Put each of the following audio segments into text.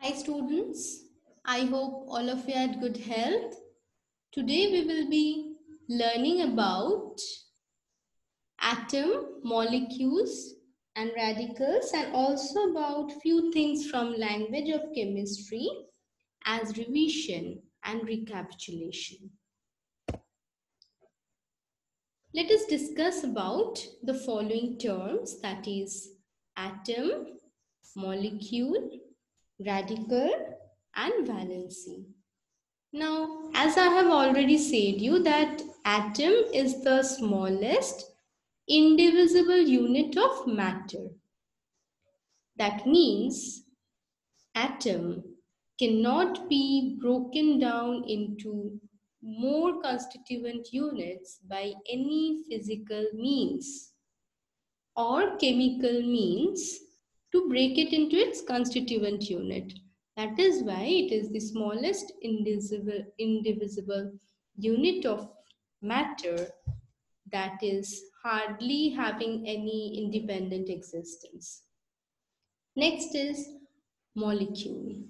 Hi students, I hope all of you had good health. Today we will be learning about atom, molecules and radicals and also about few things from language of chemistry as revision and recapitulation. Let us discuss about the following terms that is atom, molecule, radical and valency. Now, as I have already said you that atom is the smallest indivisible unit of matter. That means atom cannot be broken down into more constituent units by any physical means or chemical means to break it into its constituent unit. That is why it is the smallest indivisible, indivisible unit of matter that is hardly having any independent existence. Next is molecule.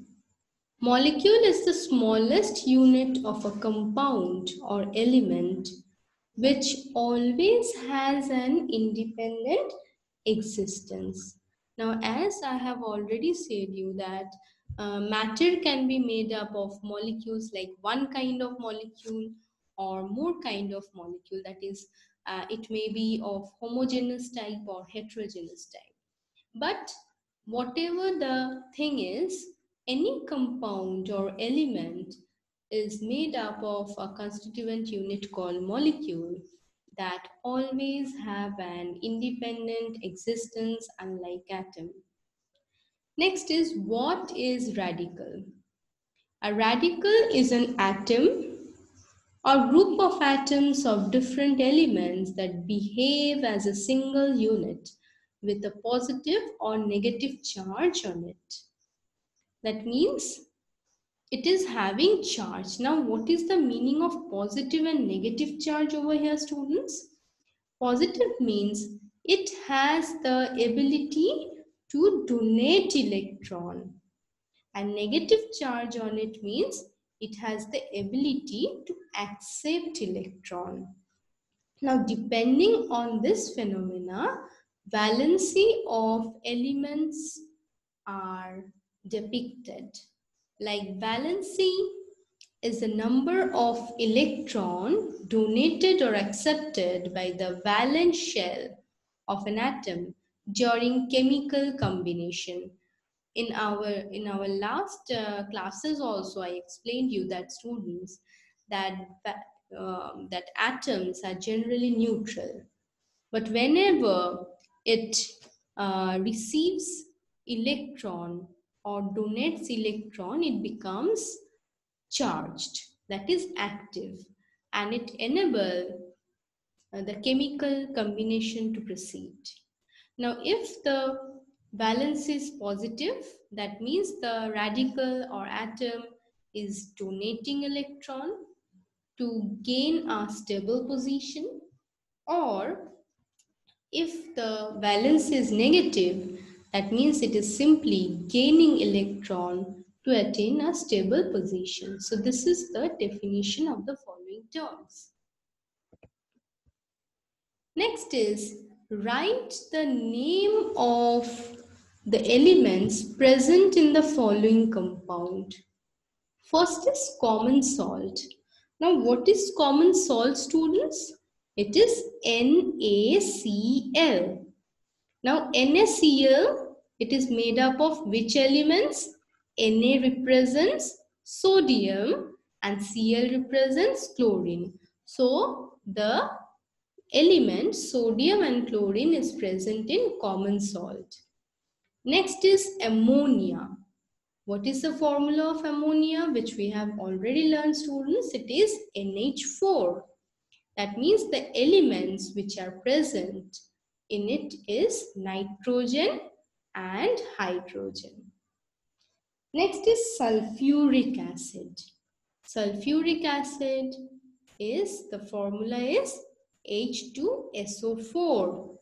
Molecule is the smallest unit of a compound or element which always has an independent existence. Now, as I have already said you that uh, matter can be made up of molecules like one kind of molecule or more kind of molecule. That is uh, it may be of homogeneous type or heterogeneous type. But whatever the thing is any compound or element is made up of a constituent unit called molecule that always have an independent existence unlike atom. Next is what is radical? A radical is an atom or group of atoms of different elements that behave as a single unit with a positive or negative charge on it. That means it is having charge. Now, what is the meaning of positive and negative charge over here, students? Positive means it has the ability to donate electron. And negative charge on it means it has the ability to accept electron. Now, depending on this phenomena, valency of elements are depicted like valency is the number of electron donated or accepted by the valence shell of an atom during chemical combination. In our, in our last uh, classes also, I explained you that students that, uh, that atoms are generally neutral. But whenever it uh, receives electron or donates electron, it becomes charged, that is active, and it enables uh, the chemical combination to proceed. Now, if the valence is positive, that means the radical or atom is donating electron to gain a stable position. Or if the valence is negative, that means it is simply gaining electron to attain a stable position. So this is the definition of the following terms. Next is write the name of the elements present in the following compound. First is common salt. Now what is common salt students? It is NaCl. Now NaCl it is made up of which elements? Na represents sodium and Cl represents chlorine. So the element sodium and chlorine is present in common salt. Next is ammonia. What is the formula of ammonia which we have already learned students? It is NH4. That means the elements which are present in it is nitrogen, and hydrogen. Next is sulfuric acid. Sulfuric acid is, the formula is H2SO4.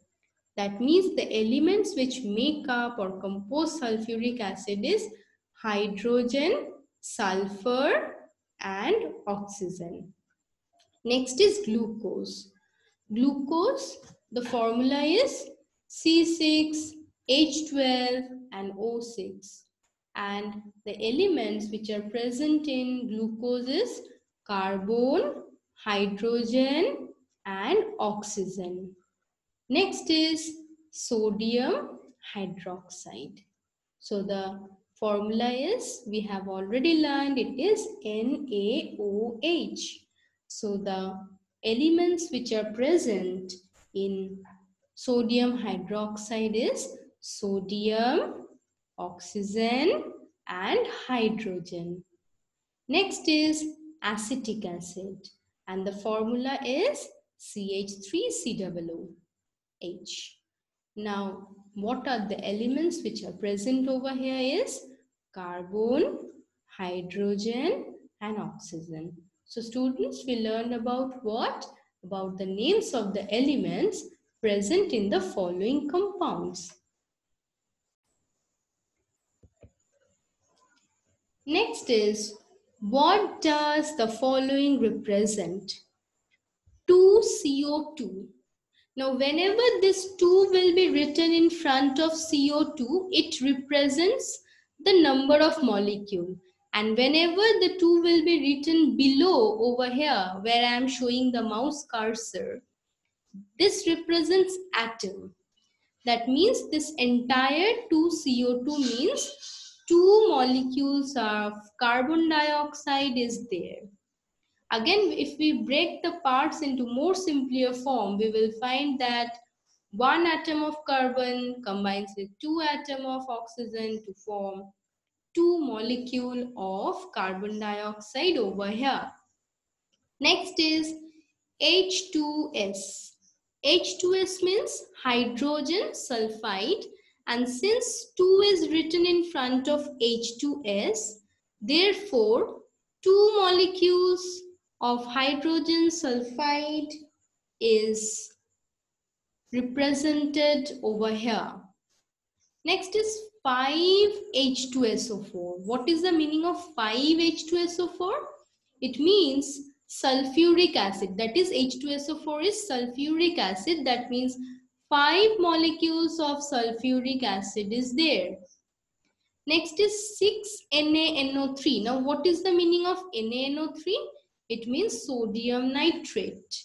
That means the elements which make up or compose sulfuric acid is hydrogen, sulfur, and oxygen. Next is glucose. Glucose, the formula is C6, H12, and O6. And the elements which are present in glucose is carbon, hydrogen, and oxygen. Next is sodium hydroxide. So the formula is, we have already learned it is NaOH. So the elements which are present in sodium hydroxide is sodium, oxygen and hydrogen. Next is acetic acid and the formula is CH3COOH. Now, what are the elements which are present over here is carbon, hydrogen and oxygen. So students, we learned about what? About the names of the elements present in the following compounds. Next is, what does the following represent? 2CO2. Now, whenever this 2 will be written in front of CO2, it represents the number of molecule and whenever the 2 will be written below over here where I am showing the mouse cursor, this represents atom. That means this entire 2CO2 means two molecules of carbon dioxide is there. Again, if we break the parts into more simpler form, we will find that one atom of carbon combines with two atom of oxygen to form two molecule of carbon dioxide over here. Next is H2S. H2S means hydrogen sulfide and since 2 is written in front of H2S, therefore two molecules of hydrogen sulfide is represented over here. Next is 5H2SO4. What is the meaning of 5H2SO4? It means sulfuric acid. That is H2SO4 is sulfuric acid. That means 5 molecules of sulfuric acid is there. Next is 6NaNO3. Now what is the meaning of NaNO3? It means sodium nitrate.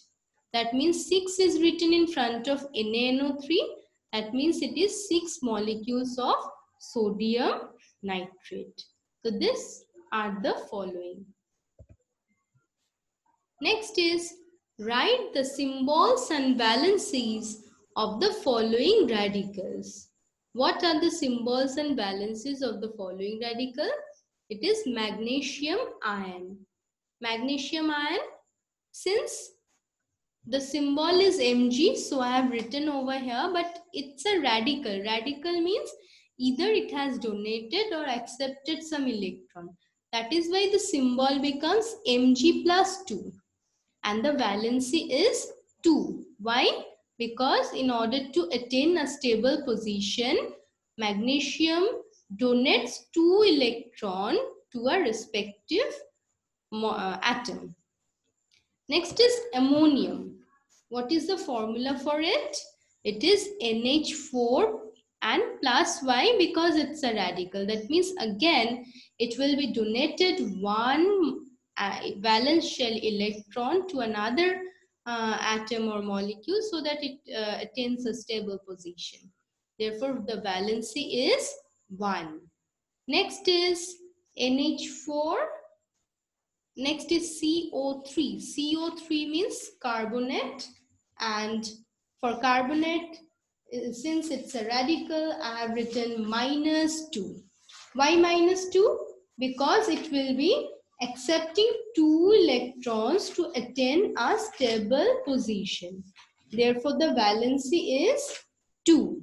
That means 6 is written in front of NaNO3. That means it is 6 molecules of sodium nitrate. So this are the following. Next is write the symbols and valences of the following radicals. What are the symbols and valences of the following radical? It is magnesium ion. Magnesium ion, since the symbol is Mg, so I have written over here, but it's a radical. Radical means either it has donated or accepted some electron. That is why the symbol becomes Mg plus 2 and the valency is 2. Why? Because in order to attain a stable position, magnesium donates 2 electron to a respective uh, atom. Next is ammonium. What is the formula for it? It is NH4 and plus y because it's a radical. That means again, it will be donated one uh, valence shell electron to another uh, atom or molecule so that it uh, attains a stable position. Therefore, the valency is 1. Next is NH4. Next is CO3. CO3 means carbonate and for carbonate since it's a radical, I have written minus 2. Why minus 2? Because it will be accepting two electrons to attain a stable position. Therefore, the valency is 2.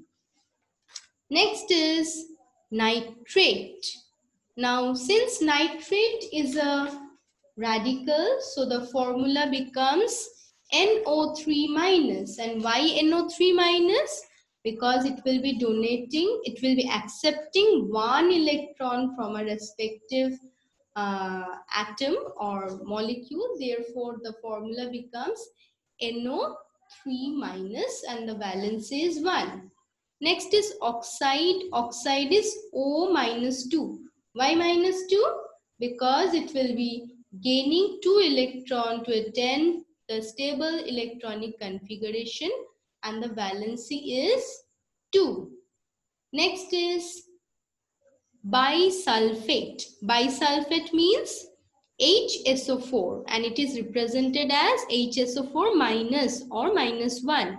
Next is nitrate. Now, since nitrate is a radical, so the formula becomes NO3 minus. And why NO3 minus? because it will be donating, it will be accepting one electron from a respective uh, atom or molecule. Therefore, the formula becomes NO3 minus and the valence is 1. Next is oxide. Oxide is O minus 2. Why minus 2? Because it will be gaining 2 electron to attain the stable electronic configuration and the valency is 2. Next is bisulfate. Bisulfate means HSO4 and it is represented as HSO4 minus or minus 1.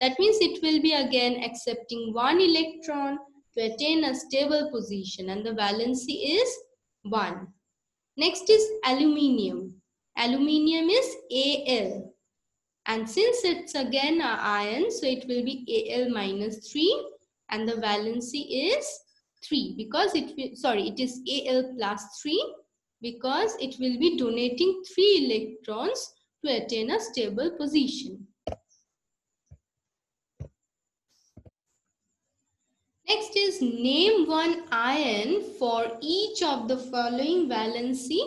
That means it will be again accepting one electron to attain a stable position and the valency is 1. Next is aluminium. Aluminium is Al. And since it's again a ion, so it will be Al minus 3 and the valency is 3 because it will, sorry, it is Al plus 3 because it will be donating 3 electrons to attain a stable position. Next is name one ion for each of the following valency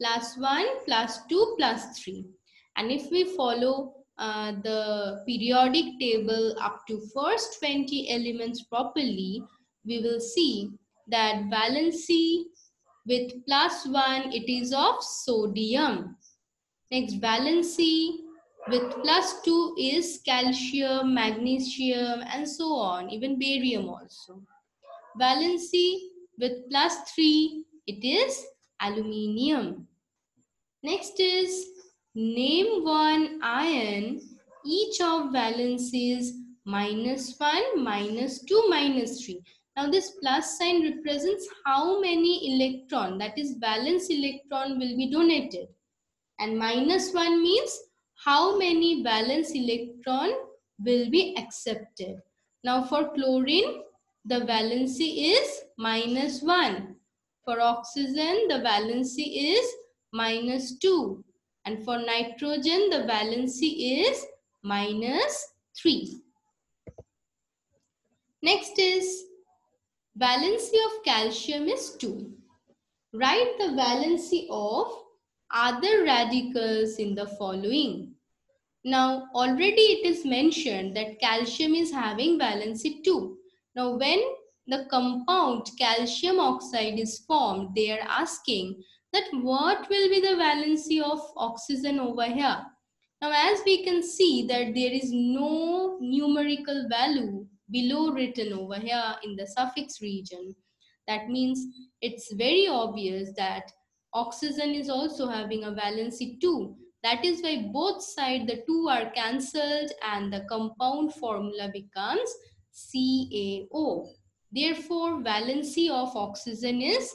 plus 1, plus 2, plus 3. And if we follow uh, the periodic table up to first 20 elements properly, we will see that valency with plus 1, it is of sodium. Next, valency with plus 2 is calcium, magnesium, and so on, even barium also. Valency with plus 3, it is aluminium. Next is name one ion, each of valencies minus 1, minus 2, minus 3. Now this plus sign represents how many electron, that is valence electron will be donated. And minus 1 means how many valence electron will be accepted. Now for chlorine, the valency is minus 1. For oxygen, the valency is minus 2. And for nitrogen, the valency is minus 3. Next is valency of calcium is 2. Write the valency of other radicals in the following. Now, already it is mentioned that calcium is having valency 2. Now, when the compound calcium oxide is formed, they are asking that what will be the valency of oxygen over here. Now, as we can see that there is no numerical value below written over here in the suffix region. That means it's very obvious that oxygen is also having a valency 2. That is why both sides, the 2 are cancelled and the compound formula becomes CaO. Therefore, valency of oxygen is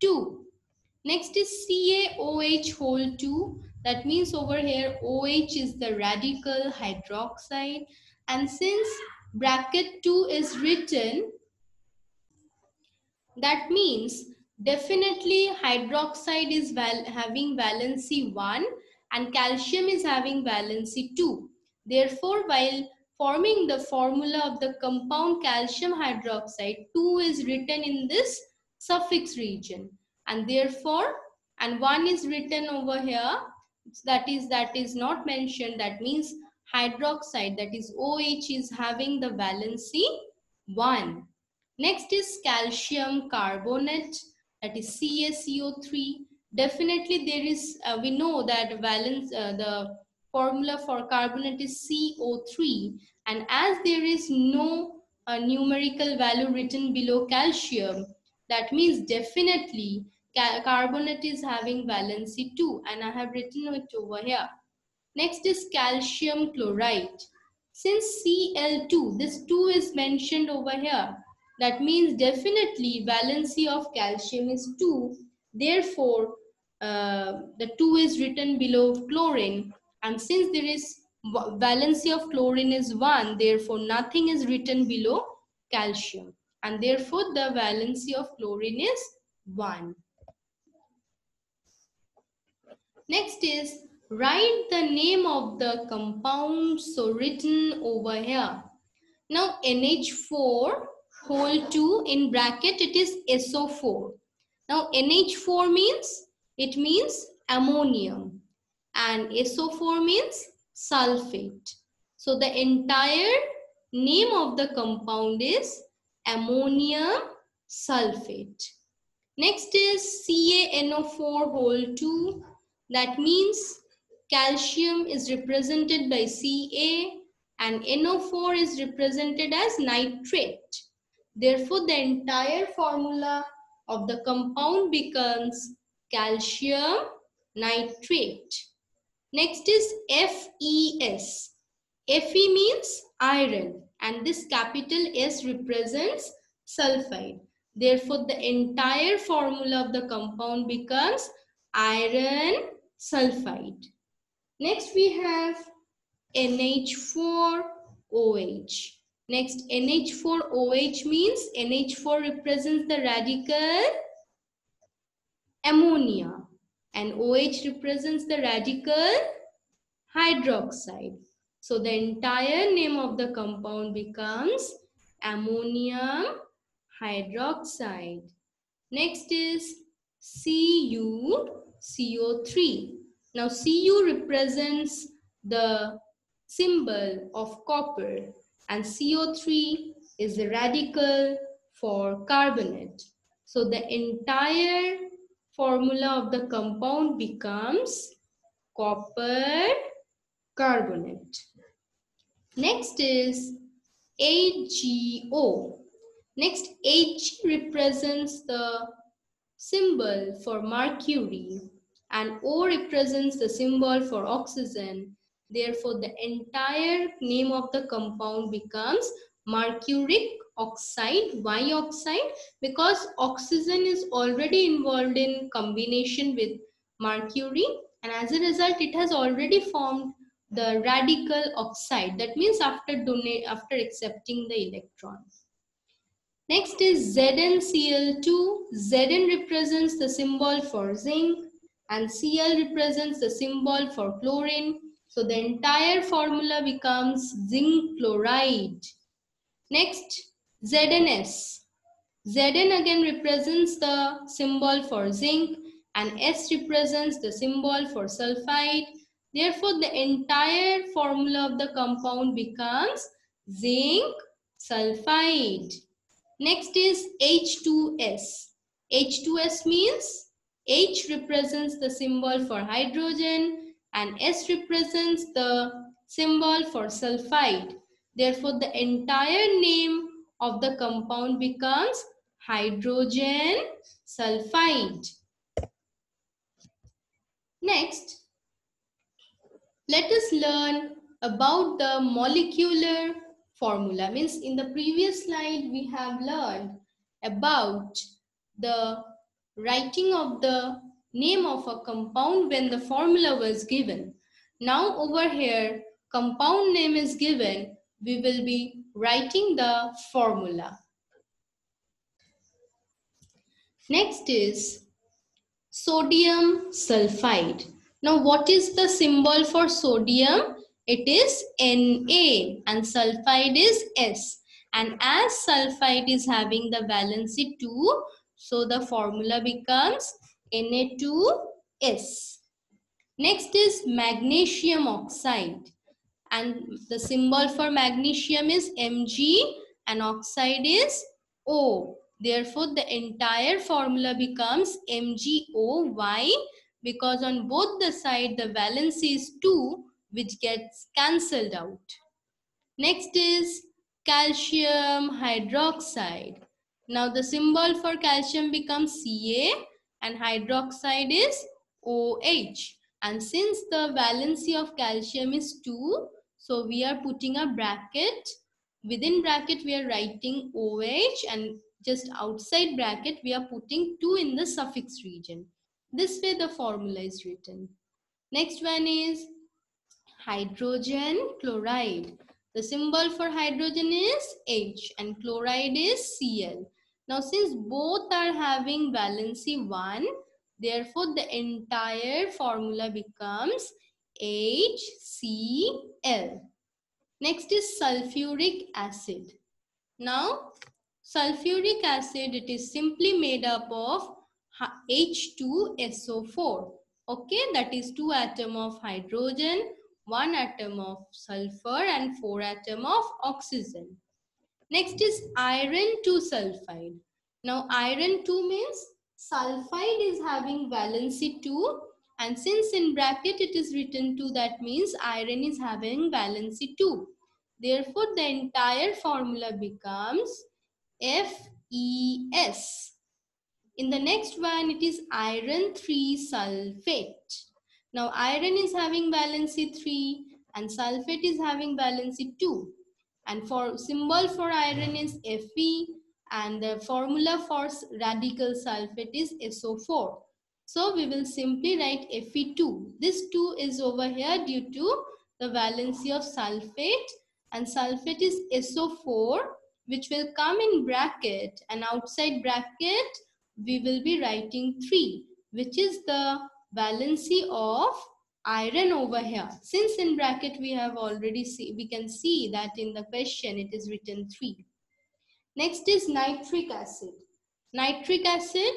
2. Next is CaOH whole 2. That means over here OH is the radical hydroxide. And since bracket 2 is written, that means definitely hydroxide is val having valency 1 and calcium is having valency 2. Therefore, while forming the formula of the compound calcium hydroxide, 2 is written in this suffix region. And therefore and one is written over here. That is that is not mentioned. That means hydroxide that is OH is having the valency 1 next is calcium carbonate that is CaCO3 definitely there is uh, we know that valence uh, the formula for carbonate is CO3 and as there is no uh, numerical value written below calcium that means definitely carbonate is having valency 2 and I have written it over here. Next is calcium chloride. Since Cl2, this 2 is mentioned over here. That means definitely valency of calcium is 2. Therefore, uh, the 2 is written below chlorine. And since there is valency of chlorine is 1, therefore nothing is written below calcium. And therefore the valency of chlorine is 1. Next is write the name of the compound so written over here. Now NH4 whole 2 in bracket it is SO4. Now NH4 means it means ammonium and SO4 means sulfate. So the entire name of the compound is ammonium sulfate. Next is CaNO4 whole 2. That means calcium is represented by Ca and NO4 is represented as nitrate. Therefore, the entire formula of the compound becomes calcium nitrate. Next is FeS. Fe means iron and this capital S represents sulfide. Therefore, the entire formula of the compound becomes iron sulfide. Next, we have NH4OH. Next, NH4OH means NH4 represents the radical ammonia and OH represents the radical hydroxide. So the entire name of the compound becomes ammonium hydroxide. Next is CuCO3. Now Cu represents the symbol of copper and CO3 is the radical for carbonate. So the entire formula of the compound becomes copper carbonate. Next is AgO. Next, Ag represents the symbol for mercury and O represents the symbol for oxygen. Therefore, the entire name of the compound becomes mercuric oxide. Why oxide? Because oxygen is already involved in combination with mercury and as a result, it has already formed the radical oxide. That means after donate, after accepting the electron. Next is ZnCl2. Zn represents the symbol for zinc and Cl represents the symbol for chlorine. So the entire formula becomes zinc chloride. Next, ZnS. Zn again represents the symbol for zinc and S represents the symbol for sulfide. Therefore, the entire formula of the compound becomes zinc sulfide. Next is H2S. H2S means H represents the symbol for hydrogen and S represents the symbol for sulfide. Therefore, the entire name of the compound becomes hydrogen sulfide. Next, let us learn about the molecular formula. Means in the previous slide, we have learned about the writing of the name of a compound when the formula was given. Now over here, compound name is given, we will be writing the formula. Next is sodium sulfide. Now what is the symbol for sodium? It is Na and sulfide is S. And as sulfide is having the valency 2, so the formula becomes Na2S. Next is magnesium oxide. And the symbol for magnesium is Mg and oxide is O. Therefore, the entire formula becomes MgO. Why? Because on both the side, the valency is 2, which gets cancelled out. Next is calcium hydroxide. Now the symbol for calcium becomes Ca and hydroxide is OH. And since the valency of calcium is 2, so we are putting a bracket. Within bracket, we are writing OH and just outside bracket, we are putting 2 in the suffix region. This way the formula is written. Next one is hydrogen chloride. The symbol for hydrogen is H and chloride is Cl. Now since both are having valency 1, therefore the entire formula becomes HCl. Next is sulfuric acid. Now, sulfuric acid, it is simply made up of H2SO4. Okay, that is two atom of hydrogen, one atom of sulfur and four atom of oxygen. Next is iron 2 sulfide. Now iron 2 means sulfide is having valency 2 and since in bracket it is written 2 that means iron is having valency 2. Therefore the entire formula becomes FES. In the next one it is iron 3 sulfate. Now iron is having valency 3 and sulfate is having valency 2. And for symbol for iron is Fe and the formula for radical sulfate is SO4. So we will simply write Fe2. This 2 is over here due to the valency of sulfate and sulfate is SO4 which will come in bracket and outside bracket we will be writing 3 which is the valency of iron over here. Since in bracket we have already see, we can see that in the question it is written 3. Next is nitric acid. Nitric acid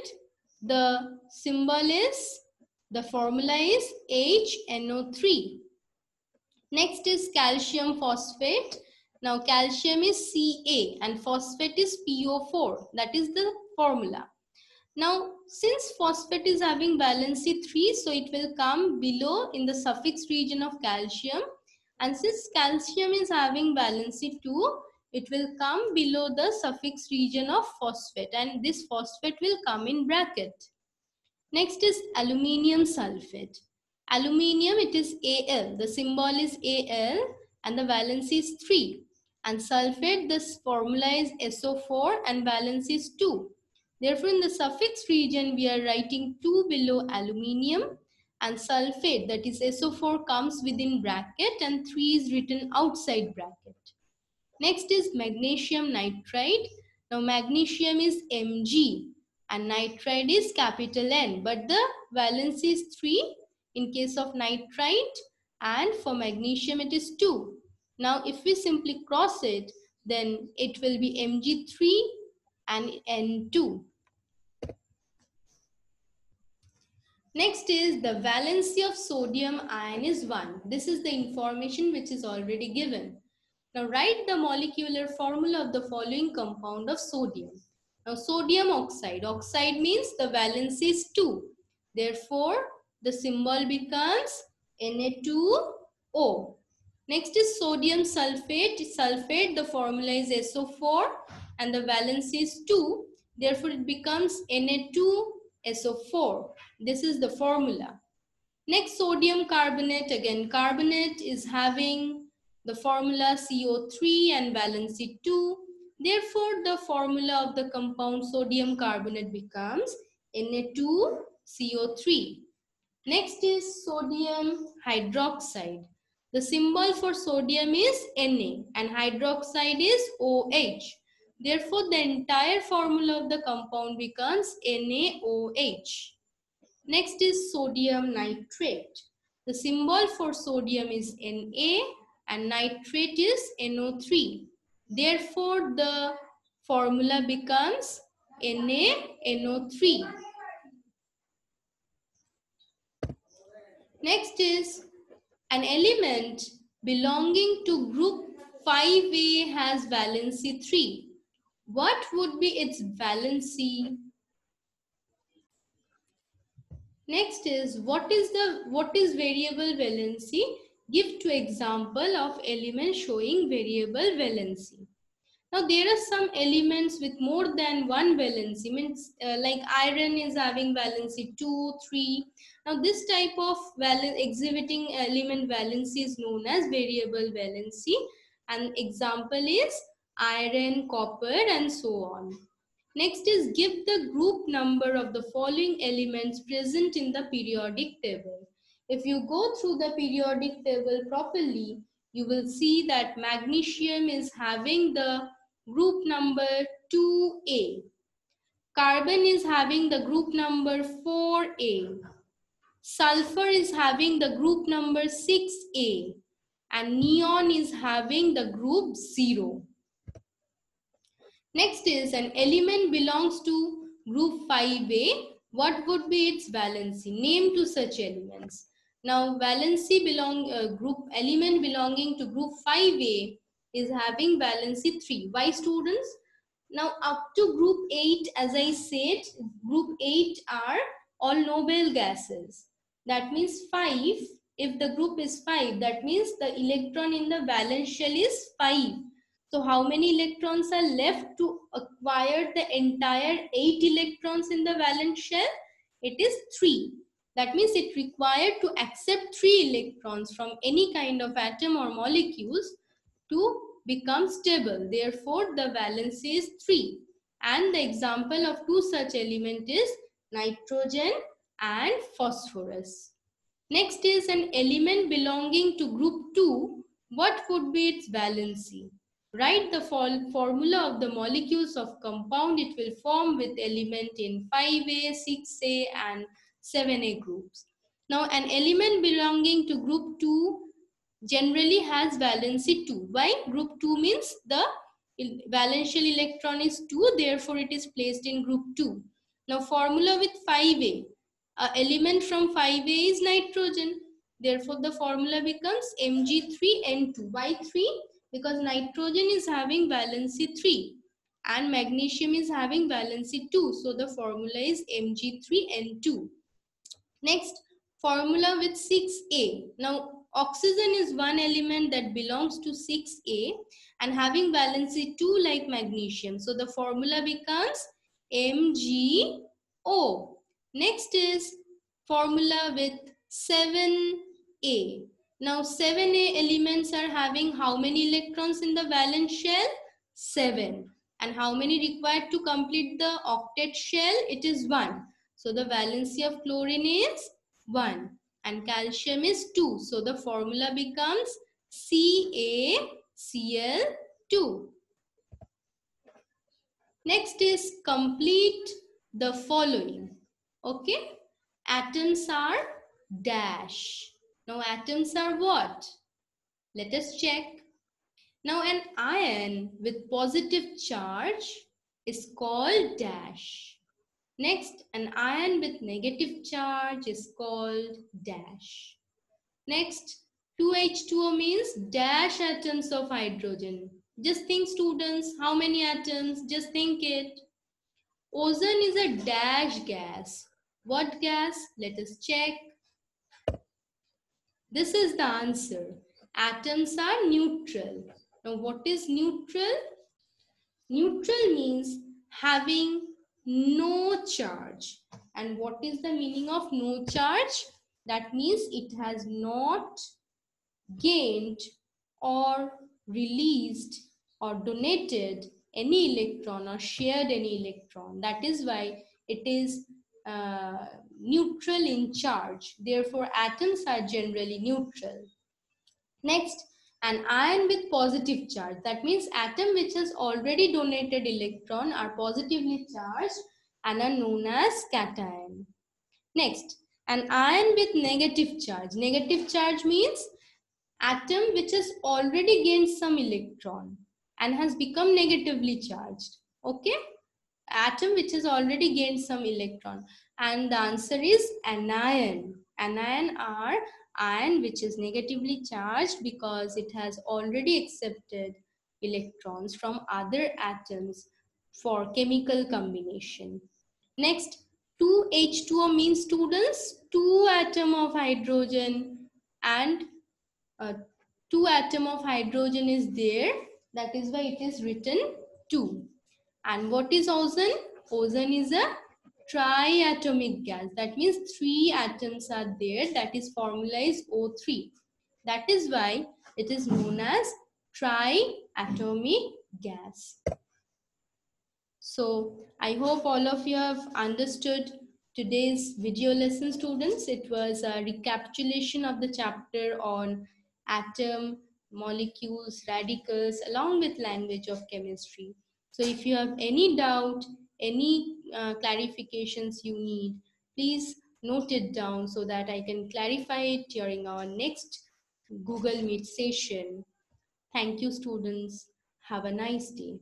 the symbol is, the formula is HNO3. Next is calcium phosphate. Now calcium is Ca and phosphate is PO4. That is the formula. Now since phosphate is having valency 3, so it will come below in the suffix region of calcium. And since calcium is having valency 2, it will come below the suffix region of phosphate and this phosphate will come in bracket. Next is aluminium sulfate. Aluminium, it is Al. The symbol is Al and the valence is 3. And sulfate, this formula is SO4 and valence is 2. Therefore, in the suffix region, we are writing 2 below aluminium and sulfate, that is SO4 comes within bracket and 3 is written outside bracket. Next is magnesium nitride. Now magnesium is Mg and nitride is capital N but the valence is 3 in case of nitride and for magnesium it is 2. Now if we simply cross it then it will be Mg3 and N2. Next is the valency of sodium ion is 1. This is the information which is already given. Now write the molecular formula of the following compound of sodium. Now sodium oxide. Oxide means the valency is 2. Therefore, the symbol becomes Na2O. Next is sodium sulfate. Sulfate, the formula is SO4 and the valency is 2. Therefore, it becomes Na2SO4. This is the formula. Next, sodium carbonate. Again, carbonate is having the formula CO3 and valency 2. Therefore, the formula of the compound sodium carbonate becomes Na2CO3. Next is sodium hydroxide. The symbol for sodium is Na and hydroxide is OH. Therefore, the entire formula of the compound becomes NaOH. Next is sodium nitrate. The symbol for sodium is Na and nitrate is NO3. Therefore, the formula becomes NaNO3. Next is an element belonging to group 5A has valency 3. What would be its valency? Next is what is the what is variable valency? Give two example of elements showing variable valency. Now there are some elements with more than one valency, means uh, like iron is having valency 2, 3. Now this type of exhibiting element valency is known as variable valency and example is iron, copper and so on. Next is give the group number of the following elements present in the periodic table. If you go through the periodic table properly, you will see that magnesium is having the group number 2A. Carbon is having the group number 4A. Sulfur is having the group number 6A. and neon is having the group 0. Next is an element belongs to group 5a. What would be its valency? Name to such elements. Now valency belong uh, group element belonging to group 5a is having valency 3. Why students? Now up to group 8 as I said group 8 are all noble gases. That means 5 if the group is 5 that means the electron in the valence shell is 5 so how many electrons are left to acquire the entire 8 electrons in the valence shell? It is 3 that means it required to accept 3 electrons from any kind of atom or molecules to become stable. Therefore the valency is 3 and the example of two such element is nitrogen and phosphorus. Next is an element belonging to group 2. What would be its valency? Write the formula of the molecules of compound it will form with element in 5A, 6A and 7A groups. Now an element belonging to group 2 generally has valency 2. Why? Group 2 means the valential electron is 2 therefore it is placed in group 2. Now formula with 5A a element from 5A is nitrogen. Therefore, the formula becomes Mg3N2. Why 3? Because nitrogen is having valency 3 and magnesium is having valency 2. So, the formula is Mg3N2. Next, formula with 6A. Now, oxygen is one element that belongs to 6A and having valency 2 like magnesium. So, the formula becomes MgO. Next is formula with 7a. Now 7a elements are having how many electrons in the valence shell? 7. And how many required to complete the octet shell? It is 1. So the valency of chlorine is 1 and calcium is 2. So the formula becomes CaCl2. Next is complete the following. Okay. Atoms are dash. Now atoms are what? Let us check. Now an ion with positive charge is called dash. Next, an ion with negative charge is called dash. Next, 2H2O means dash atoms of hydrogen. Just think students, how many atoms? Just think it. Ozone is a dash gas. What gas? Let us check. This is the answer. Atoms are neutral. Now what is neutral? Neutral means having no charge. And what is the meaning of no charge? That means it has not gained or released or donated any electron or shared any electron. That is why it is uh, neutral in charge. Therefore, atoms are generally neutral. Next, an ion with positive charge. That means atom which has already donated electron are positively charged and are known as cation. Next, an ion with negative charge. Negative charge means atom which has already gained some electron and has become negatively charged. Okay atom which has already gained some electron and the answer is anion. Anion are ion which is negatively charged because it has already accepted electrons from other atoms for chemical combination. Next 2h2o means students two atom of hydrogen and uh, two atom of hydrogen is there. That is why it is written 2 and what is ozone? Ozone is a triatomic gas. That means three atoms are there. That is formula is O3. That is why it is known as triatomic gas. So I hope all of you have understood today's video lesson students. It was a recapitulation of the chapter on atom, molecules, radicals along with language of chemistry. So if you have any doubt, any uh, clarifications you need, please note it down so that I can clarify it during our next Google Meet session. Thank you students. Have a nice day.